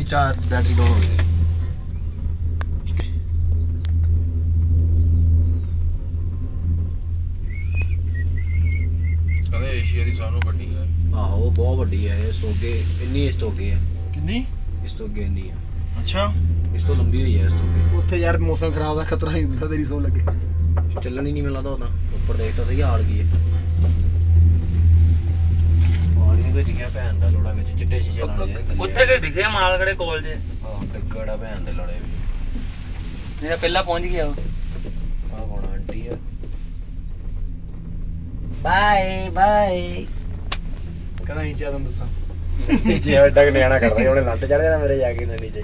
ਨਹੀਂ ਚਾਰ battery down ਹੋ ਗਈ ਕਹਿੰਦੇ ਏਸ਼ੀਆ ਦੀ ਸਾਨੂੰ ਵੱਡੀ ਹੈ ਆਹੋ ਬਹੁਤ ਵੱਡੀ ਹੈ ਇਹ ਸੋਗੇ ਇੰਨੀ ਇਸ ਤੋਂ ਅੱਗੇ ਹੈ ਕਿੰਨੀ ਇਸ ਤੋਂ ਅੱਗੇ ਇੰਨੀ ਹੈ ਅੱਛਾ ਇਸ ਤੋਂ ਲੰਬੀ ਹੋਈ ਹੈ ਇਸ ਤੋਂ ਅੱਗੇ ਉੱਥੇ ਯਾਰ ਮੌਸਮ ਖਰਾਬ ਦਾ ਖਤਰਾ ਹੀ ਹੁੰਦਾ ਤੇਰੀ ਸੌ ਲੱਗੇ ਚੱਲਣ ਹੀ ਨਹੀਂ ਮਿਲਦਾ ਉਹਦਾ ਉੱਪਰ ਦੇਖਦਾ ਸਹੀ ਹਾਲ ਕੀ ਹੈ ਪਾਣੀ ਵਿੱਚ ਗਿਆ ਭੈਣ ਦਾ ਲੋੜਾ ਵਿੱਚ ਚਿੱਟੇ ਸ਼ੀਸ਼ੇ ਨਾਲ ਉੱਥੇ ਕੋਈ ਦਿਖਿਆ ਮਾਲ ਖੜੇ ਕੋਲ ਜੇ। ਆਹ ਟਿੱਕੜਾ ਭੈਣ ਦੇ ਲੋੜੇ ਵੀ। ਜਿਹੜਾ ਪਹਿਲਾਂ ਪਹੁੰਚ ਗਿਆ ਉਹ। ਆਹ ਕੋਣ ਆਂਟੀ ਆ? ਬਾਏ ਬਾਏ ਕਹਿੰਦਾ ਨੀਚੇ ਆ ਤੁਹਾਨੂੰ ਦੱਸਾਂ। ਨੀਚੇ ਐਡਾ ਨਿਆਣਾ ਕਰਦਾ ਉਹਨੇ ਲੱਤ ਚੜ ਜਾਣਾ ਮੇਰੇ ਜਾ ਕੇ ਨੀਚੇ।